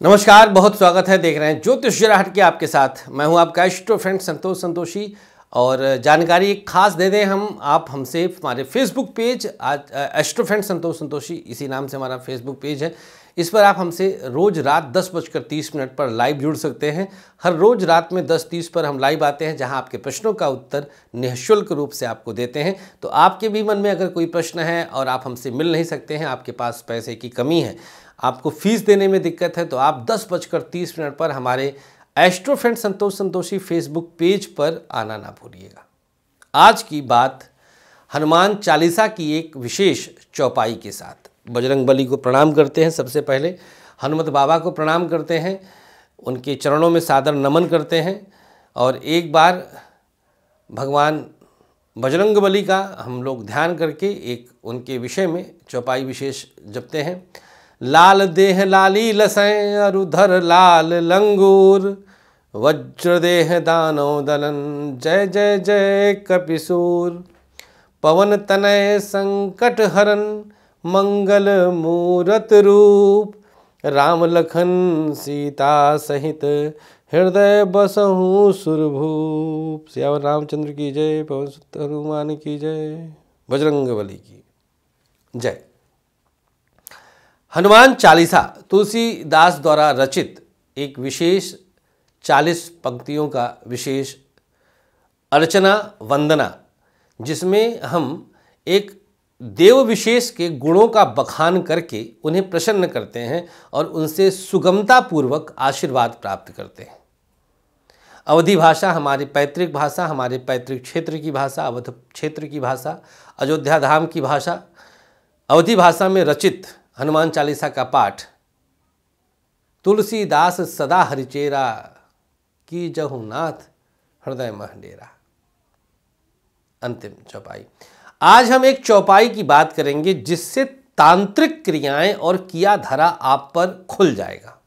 नमस्कार, बहुत स्वागत है देख रहे हैं ज्योतिष जराहट के आपके साथ। मैं हूँ आपका एस्ट्रो फ्रेंड संतोष संतोषी और जानकारी एक खास दे दें हम, आप हमसे हमारे फेसबुक पेज, आज एस्ट्रो फ्रेंड संतोष संतोषी, इसी नाम से हमारा फेसबुक पेज है। इस पर आप हमसे रोज़ रात दस बजकर तीस मिनट पर लाइव जुड़ सकते हैं। हर रोज़ रात में दस तीस पर हम लाइव आते हैं, जहाँ आपके प्रश्नों का उत्तर निःशुल्क रूप से आपको देते हैं। तो आपके भी मन में अगर कोई प्रश्न है और आप हमसे मिल नहीं सकते हैं, आपके पास पैसे की कमी है आपको फ़ीस देने में दिक्कत है तो आप दस बजकर तीस मिनट पर हमारे astro friend Santosh Santoshi Facebook page पर आना ना भूलिएगा। आज की बात हनुमान चालीसा की एक विशेष चौपाई के साथ। बजरंग को प्रणाम करते हैं सबसे पहले। हनुमत बाबा को प्रणाम करते हैं। उनके चरणों में सादर नमन करते हैं। और एक बार भगवान बजरंग बली का हम लोग ध्यान करके एक उनके विषय में चौपाई विशेष जपते हैं। लाल देह लाली लसैं, अरुधर लाल लंगूर। वज्र देह दानव दलन, जय जय जय कपिसूर पवन तनय संकट हरन, मंगल मूरत रूप। राम लखन सीता सहित हृदय बसहूँ सुरभूप। श्यावर रामचंद्र की जय, पवन हनुमान की जय। बजरंग बली की जय। हनुमान चालीसा तुलसीदास द्वारा रचित एक विशेष चालीस पंक्तियों का विशेष अर्चना वंदना, जिसमें हम एक देव विशेष के गुणों का बखान करके उन्हें प्रसन्न करते हैं और उनसे सुगमता पूर्वक आशीर्वाद प्राप्त करते हैं। अवधि भाषा हमारी पैतृक भाषा, हमारे पैतृक क्षेत्र की भाषा, अवध क्षेत्र की भाषा, अयोध्या धाम की भाषा, अवधि भाषा में रचित हनुमान चालीसा का पाठ, तुलसीदास सदा हरिचेरा, की जहुनाथ हृदय महडेरा अंतिम चौपाई। आज हम एक चौपाई की बात करेंगे जिससे तांत्रिक क्रियाएँ और किया धरा आप पर खुल जाएगा।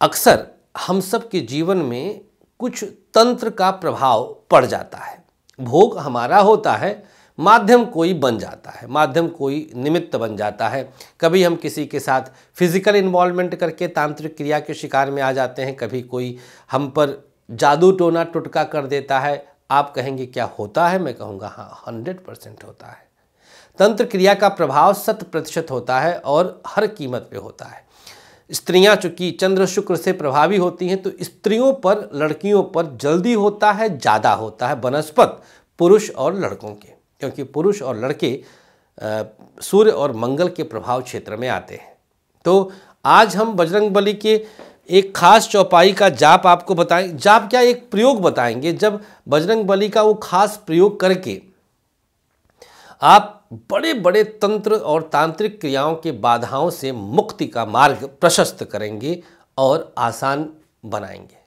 अक्सर हम सब के जीवन में कुछ तंत्र का प्रभाव पड़ जाता है। भोग हमारा होता है माध्यम कोई बन जाता है, माध्यम कोई निमित्त बन जाता है। कभी हम किसी के साथ फ़िज़िकल इन्वॉल्वमेंट करके तांत्रिक क्रिया के शिकार में आ जाते हैं, कभी कोई हम पर जादू टोना टुटका कर देता है। आप कहेंगे, क्या होता है? मैं कहूँगा हाँ हंड्रेड परसेंट होता है। तंत्र क्रिया का प्रभाव शत प्रतिशत होता है और हर कीमत पे होता है। स्त्रियाँ चूँकि चंद्र शुक्र से प्रभावी होती हैं तो स्त्रियों पर, लड़कियों पर जल्दी होता है, ज़्यादा होता है बनस्पत पुरुष और लड़कों के। क्योंकि पुरुष और लड़के सूर्य और मंगल के प्रभाव क्षेत्र में आते हैं। तो आज हम बजरंग बली के एक खास चौपाई का जाप आपको बताएँ। जाप क्या एक प्रयोग बताएँगे? जब बजरंग बली का वो खास प्रयोग करके आप बड़े बड़े तंत्र और तांत्रिक क्रियाओं के बाधाओं से मुक्ति का मार्ग प्रशस्त करेंगे और आसान बनाएँगे।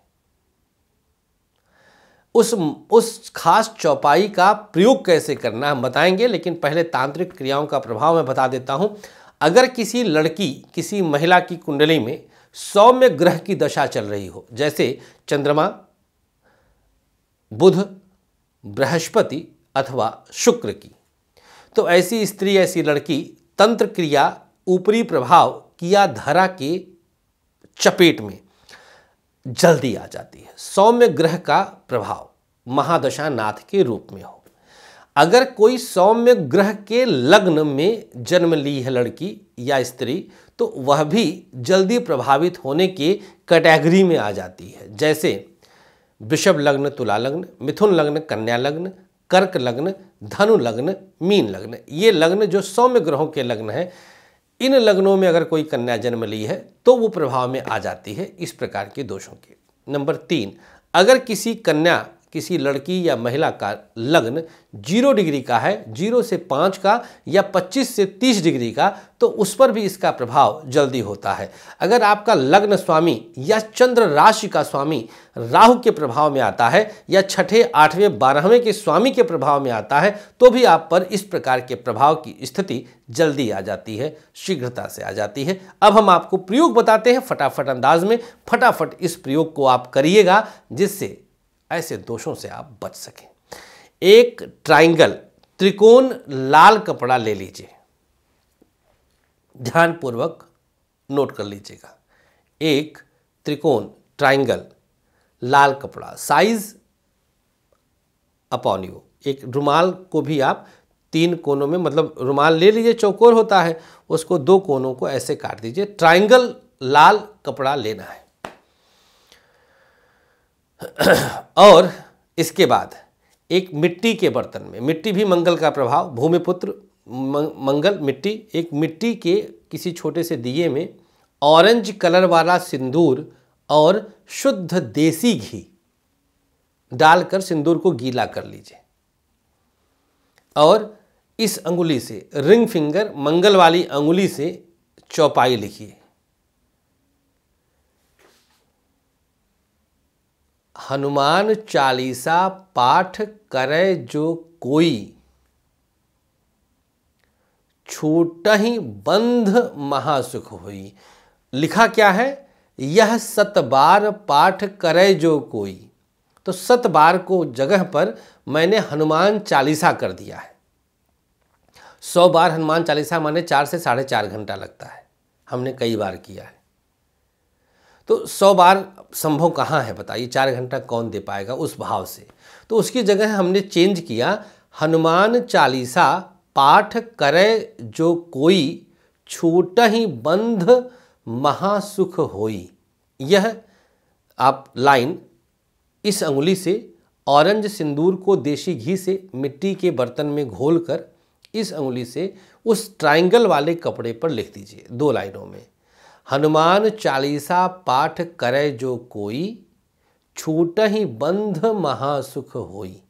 उस उस खास चौपाई का प्रयोग कैसे करना हम बताएँगे, लेकिन पहले तांत्रिक क्रियाओं का प्रभाव मैं बता देता हूँ। अगर किसी लड़की, किसी महिला की कुंडली में सौम्य ग्रह की दशा चल रही हो, जैसे चंद्रमा, बुध, बृहस्पति अथवा शुक्र की तो ऐसी स्त्री, ऐसी लड़की तंत्र क्रिया, ऊपरी प्रभाव, किया धरा के चपेट में जल्दी आ जाती है। सौम्य ग्रह का प्रभाव महादशा नाथ के रूप में हो। अगर कोई सौम्य ग्रह के लग्न में जन्म ली है लड़की या स्त्री तो वह भी जल्दी प्रभावित होने के कैटेगरी में आ जाती है। जैसे वृषभ लग्न, तुला लग्न, मिथुन लग्न, कन्या लग्न, कर्क लग्न, धनु लग्न, मीन लग्न। ये लग्न जो सौम्य ग्रहों के लग्न हैं इन लग्नों में अगर कोई कन्या जन्म ली है तो वो प्रभाव में आ जाती है इस प्रकार के दोषों के। नंबर तीन, अगर किसी कन्या किसी लड़की या महिला का लग्न ज़ीरो डिग्री का है, ज़ीरो से पाँच का या पच्चीस से तीस डिग्री का तो उस पर भी इसका प्रभाव जल्दी होता है। अगर आपका लग्न स्वामी या चंद्र राशि का स्वामी राहु के प्रभाव में आता है या छठे, आठवें, बारहवें के स्वामी के प्रभाव में आता है तो भी आप पर इस प्रकार के प्रभाव की स्थिति जल्दी आ जाती है, शीघ्रता से आ जाती है। अब हम आपको प्रयोग बताते हैं, फटाफट अंदाज में फटाफट इस प्रयोग को आप करिएगा, जिससे ऐसे दोषों से आप बच सकें। एक ट्राइंगल, त्रिकोण लाल कपड़ा ले लीजिए। ध्यानपूर्वक नोट कर लीजिएगा। एक त्रिकोण, ट्राइंगल, लाल कपड़ा, साइज़ अपॉन यू। एक रुमाल को भी आप तीन कोनों में मतलब रुमाल ले लीजिए, चौकोर होता है, उसको दो कोनों को ऐसे काट दीजिए। ट्राइंगल, लाल कपड़ा लेना है। और इसके बाद एक मिट्टी के बर्तन में, मिट्टी भी मंगल का प्रभाव, भूमिपुत्र मंगल, मिट्टी, एक मिट्टी के किसी छोटे से दिए में ऑरेंज कलर वाला सिंदूर और शुद्ध देसी घी डालकर सिंदूर को गीला कर लीजिए। और इस अंगुली से, रिंग फिंगर, मंगल वाली अंगुली से चौपाई लिखिए। हनुमान चालीसा पाठ करे जो कोई। छूट ही बंध महासुख हुई। लिखा क्या है? यह सत बार पाठ करे जो कोई। तो सत बार को जगह पर मैंने हनुमान चालीसा कर दिया है। सौ बार हनुमान चालीसा माने चार से साढ़े चार घंटा लगता है। हमने कई बार किया है। तो सौ बार संभव कहाँ है बताइए? चार घंटा कौन दे पाएगा उस भाव से? तो उसकी जगह हमने चेंज किया। हनुमान चालीसा पाठ करे जो कोई छूट ही बंध महासुख होई। यह आप लाइन इस अंगुली से ऑरेंज सिंदूर को देशी घी से, मिट्टी के बर्तन में घोलकर इस अंगुली से उस ट्राइंगल वाले कपड़े पर लिख दीजिए, दो लाइनों में। हनुमान चालीसा पाठ करे जो कोई छूट ही बंध महासुख होई।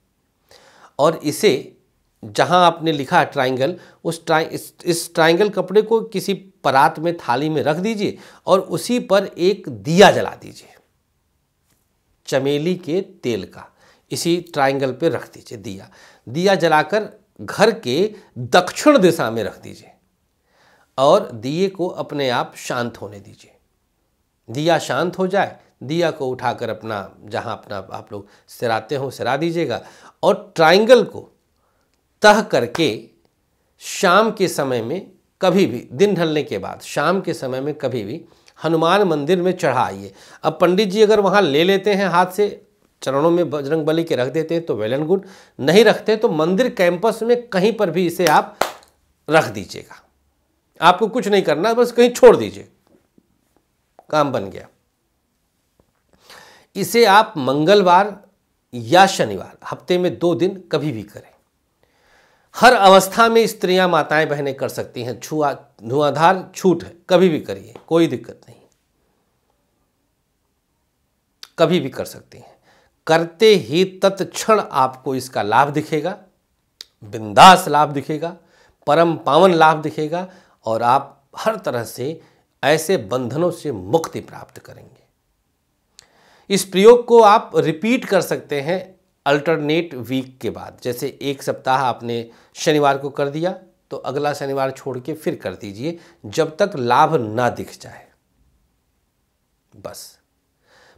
और इसे जहाँ आपने लिखा ट्राइंगल उस ट्राइ इस, इस ट्राइंगल कपड़े को किसी परात में थाली में रख दीजिए और उसी पर एक दिया जला दीजिए। चमेली के तेल का इसी ट्राइंगल पे रख दीजिए दिया। दिया जलाकर घर के दक्षिण दिशा में रख दीजिए। और दिए को अपने आप शांत होने दीजिए। दिया शांत हो जाए, दिया को उठाकर अपना, जहाँ अपना आप लोग सिराते हो, सिरा दीजिएगा। और ट्राइंगल को तह करके शाम के समय में कभी भी, दिन ढलने के बाद, शाम के समय में कभी भी हनुमान मंदिर में चढ़ाइए। अब पंडित जी अगर वहाँ ले लेते हैं हाथ से, चरणों में बजरंग बली के रख देते हैं तो वेल एंड गुड। नहीं रखते तो मंदिर कैंपस में कहीं पर भी इसे आप रख दीजिएगा। आपको कुछ नहीं करना, बस कहीं छोड़ दीजिए। काम बन गया। इसे आप मंगलवार या शनिवार, हफ़्ते में दो दिन कभी भी करें। हर अवस्था में स्त्रियाँ माताएँ बहनें कर सकती हैं। छुआ, धुआंधार छूट है, कभी भी करिए, कोई दिक्कत नहीं। कभी भी कर सकती हैं। करते ही तत्क्षण आपको इसका लाभ दिखेगा, बिंदास लाभ दिखेगा, परम पावन लाभ दिखेगा और आप हर तरह से ऐसे बंधनों से मुक्ति प्राप्त करेंगे। इस प्रयोग को आप रिपीट कर सकते हैं अल्टरनेट वीक के बाद। जैसे एक सप्ताह आपने शनिवार को कर दिया तो अगला शनिवार छोड़ के फिर कर दीजिए, जब तक लाभ ना दिख जाए। बस।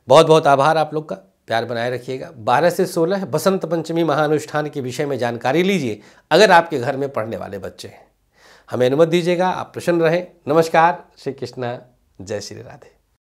बहुत बहुत आभार आप लोग का। प्यार बनाए रखिएगा। 12 से 16 बसंत पंचमी महानुष्ठान के विषय में जानकारी लीजिए, अगर आपके घर में पढ़ने वाले बच्चे हैं। हमें अनुमति दीजिएगा आप प्रसन्न रहें। नमस्कार श्री कृष्णा जय श्री राधे।